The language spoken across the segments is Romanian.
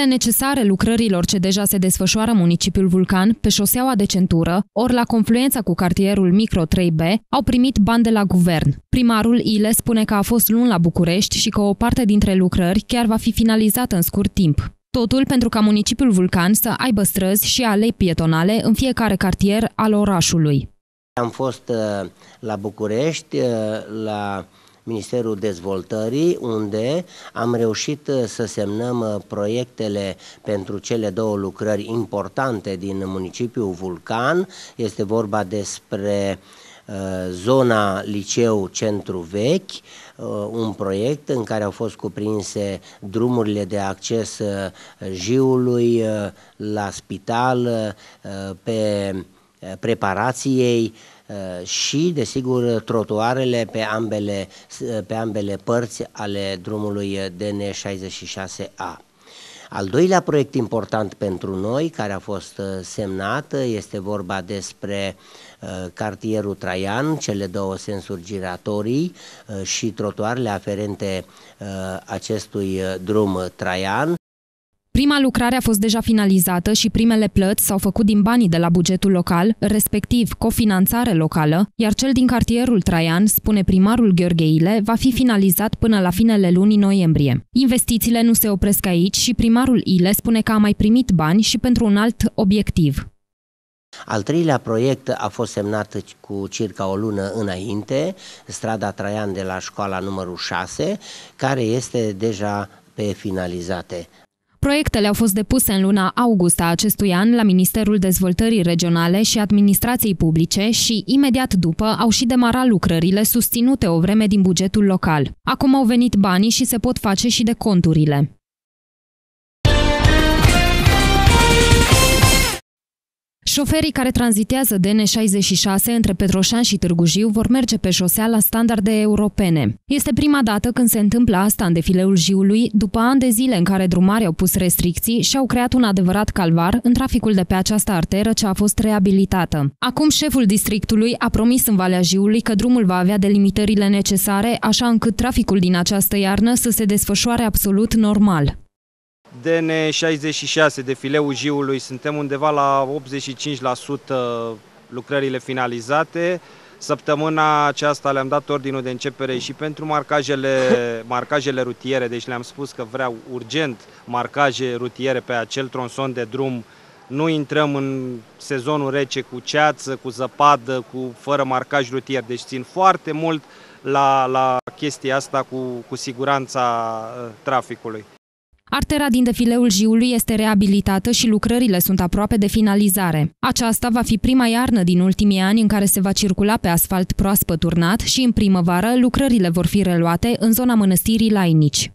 Primele necesare lucrărilor ce deja se desfășoară municipiul Vulcan, pe șoseaua de centură, ori la confluența cu cartierul Micro 3B, au primit bani de la guvern. Primarul Ile spune că a fost luni la București și că o parte dintre lucrări chiar va fi finalizată în scurt timp. Totul pentru ca municipiul Vulcan să aibă străzi și alei pietonale în fiecare cartier al orașului. Am fost uh, la București, uh, la Ministerul Dezvoltării, unde am reușit uh, să semnăm uh, proiectele pentru cele două lucrări importante din municipiul Vulcan. Este vorba despre uh, zona Liceu Centru Vechi, un proiect în care au fost cuprinse drumurile de acces jiului la spital, pe preparației, Uh, și, desigur, trotuarele pe ambele, uh, pe ambele părți ale drumului DN66A. Al doilea proiect important pentru noi, care a fost uh, semnat, este vorba despre cartierul Traian, cele două sensuri giratorii și trotuarele aferente acestui drum Traian. Prima lucrare a fost deja finalizată și primele plăți s-au făcut din banii de la bugetul local, respectiv cofinanțare locală, iar cel din cartierul Traian, spune primarul Gheorgheile, va fi finalizat până la finele lunii noiembrie. Investițiile nu se opresc aici și primarul Ile spune că a mai primit bani și pentru un alt obiectiv. Al treilea proiect a fost semnat cu circa o lună înainte, strada Traian de la școala numărul 6, care este deja pe finalizate. Proiectele au fost depuse în luna august a acestui an la Ministerul Dezvoltării Regionale și Administrației Publice și, imediat după, au și demarat lucrările susținute o vreme din bugetul local. Acum au venit banii și se pot face și de conturile. Șoferii care tranzitează DN66 între Petroșan și Târgu Jiu vor merge pe șosea la standarde europene. Este prima dată când se întâmplă asta în defileul Jiului, după ani de zile în care drumarii au pus restricții și au creat un adevărat calvar în traficul de pe această arteră ce a fost reabilitată. Acum șeful districtului a promis în Valea Jiului că drumul va avea delimitările necesare, așa încât traficul din această iarnă să se desfășoare absolut normal. DN66 de fileul Jiului suntem undeva la 85% lucrările finalizate. Săptămâna aceasta le-am dat ordinul de începere și pentru marcajele, marcajele rutiere, deci le-am spus că vreau urgent marcaje rutiere pe acel tronson de drum. Nu intrăm în sezonul rece cu ceață, cu zăpadă, cu fără marcaj rutier, deci țin foarte mult la, la chestia asta cu, cu siguranța uh, traficului. Artera din defileul Jiului este reabilitată și lucrările sunt aproape de finalizare. Aceasta va fi prima iarnă din ultimii ani în care se va circula pe asfalt proaspăt turnat și în primăvară lucrările vor fi reluate în zona mănăstirii Lainici.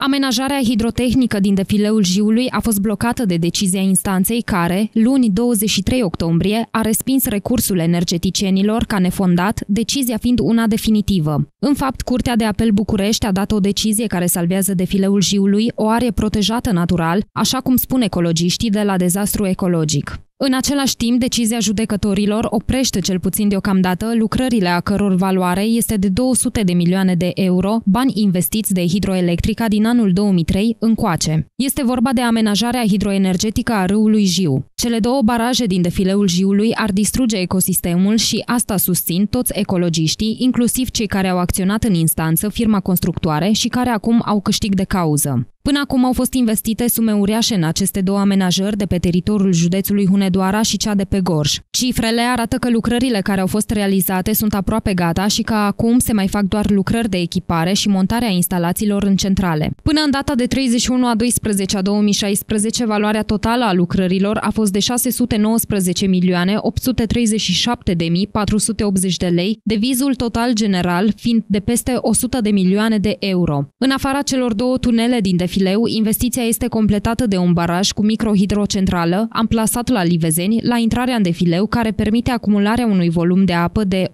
Amenajarea hidrotehnică din defileul Jiului a fost blocată de decizia instanței care, luni 23 octombrie, a respins recursul energeticienilor ca nefondat, decizia fiind una definitivă. În fapt, Curtea de Apel București a dat o decizie care salvează defileul Jiului, o are protejată natural, așa cum spun ecologiștii de la dezastru ecologic. În același timp, decizia judecătorilor oprește cel puțin deocamdată lucrările a căror valoare este de 200 de milioane de euro, bani investiți de hidroelectrica din anul 2003 încoace. Este vorba de amenajarea hidroenergetică a râului Jiu. Cele două baraje din defileul Jiului ar distruge ecosistemul și asta susțin toți ecologiștii, inclusiv cei care au acționat în instanță, firma constructoare și care acum au câștig de cauză. Până acum au fost investite sume uriașe în aceste două amenajări de pe teritoriul județului Hunedoara și cea de pe Gorj. Cifrele arată că lucrările care au fost realizate sunt aproape gata și că acum se mai fac doar lucrări de echipare și montarea instalațiilor în centrale. Până în data de 31 a 12 a 2016, valoarea totală a lucrărilor a fost de 619 milioane 837 de mii 480 de lei, devizul total general fiind de peste 100 de milioane de euro. În afara celor două tunele din defileu, investiția este completată de un baraj cu microhidrocentrală, amplasat la Livezeni, la intrarea în defileu, care permite acumularea unui volum de apă de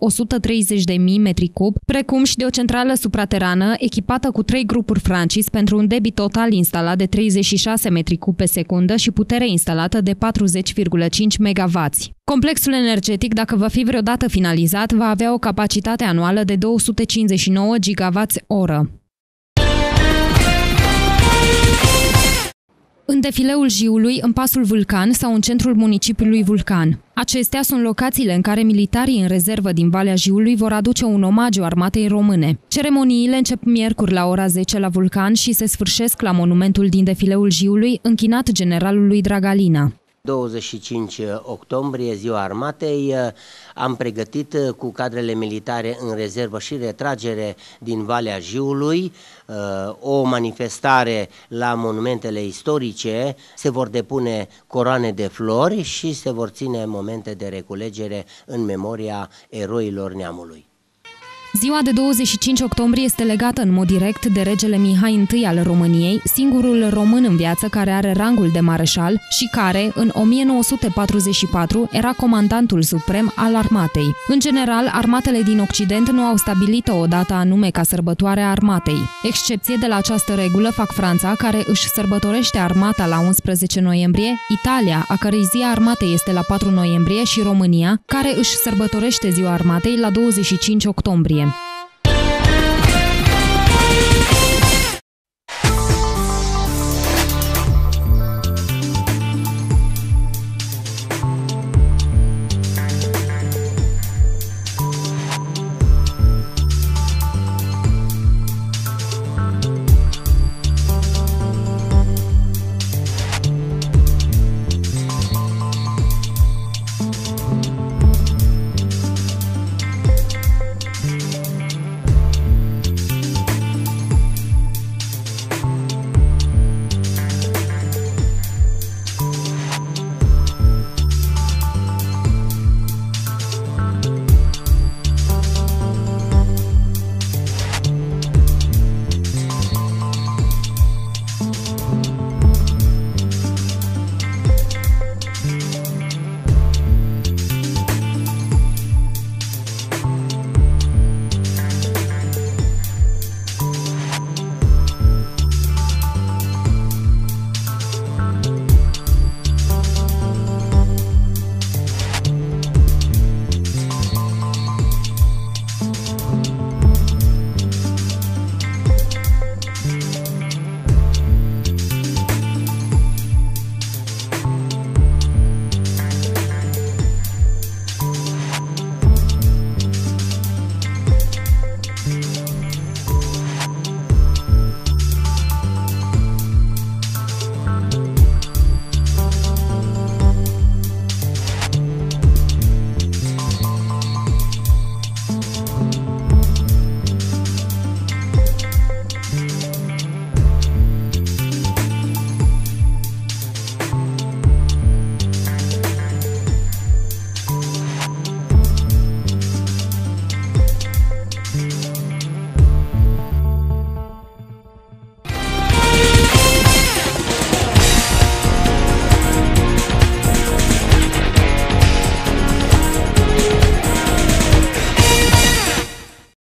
130.000 metri cub, precum și de o centrală supraterană echipată cu trei grupuri Francis pentru un debit total instalat de 36 metri cub pe secundă și putere instalată de 40,5 MW. Complexul energetic, dacă va fi vreodată finalizat, va avea o capacitate anuală de 259 GWh. Defileul Jiului, în pasul Vulcan sau în centrul municipiului Vulcan. Acestea sunt locațiile în care militarii în rezervă din Valea Jiului vor aduce un omagiu armatei române. Ceremoniile încep miercuri la ora 10 la Vulcan și se sfârșesc la monumentul din defileul Jiului, închinat generalului Dragalina. 25 octombrie, ziua armatei, am pregătit cu cadrele militare în rezervă și retragere din Valea Jiului, o manifestare la monumentele istorice, se vor depune coroane de flori și se vor ține momente de reculegere în memoria eroilor neamului. Ziua de 25 octombrie este legată în mod direct de regele Mihai I al României, singurul român în viață care are rangul de mareșal și care, în 1944, era comandantul suprem al armatei. În general, armatele din Occident nu au stabilit o dată anume ca sărbătoare a armatei. Excepție de la această regulă fac Franța, care își sărbătorește armata la 11 noiembrie, Italia, a cărei zi a armatei este la 4 noiembrie și România, care își sărbătorește ziua armatei la 25 octombrie.